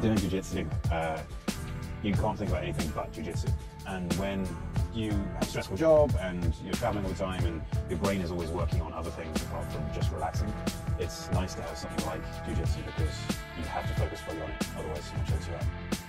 jujitsu, uh, you can't think about anything but jujitsu. And when you have a stressful job and you're traveling all the time and your brain is always working on other things apart from just relaxing, it's nice to have something like jujitsu because you have to focus fully on it, otherwise someone chokes you out.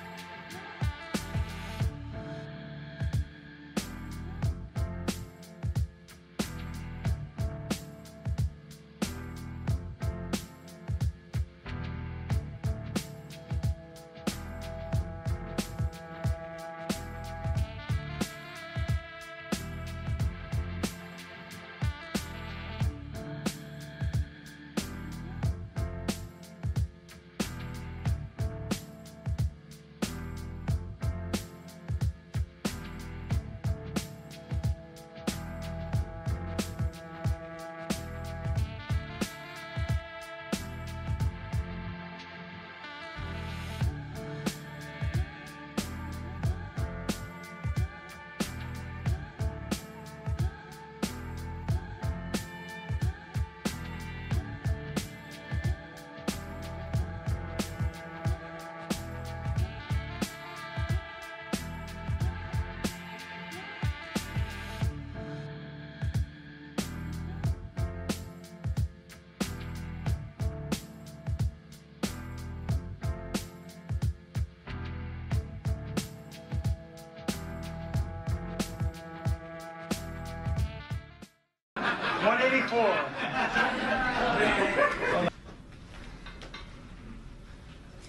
One eighty-four.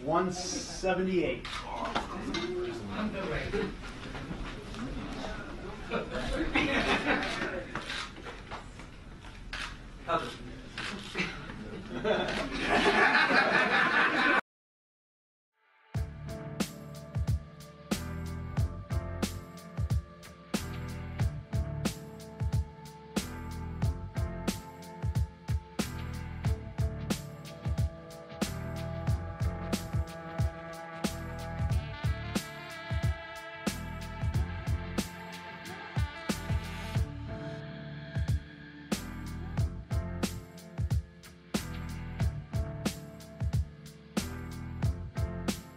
One seventy-eight.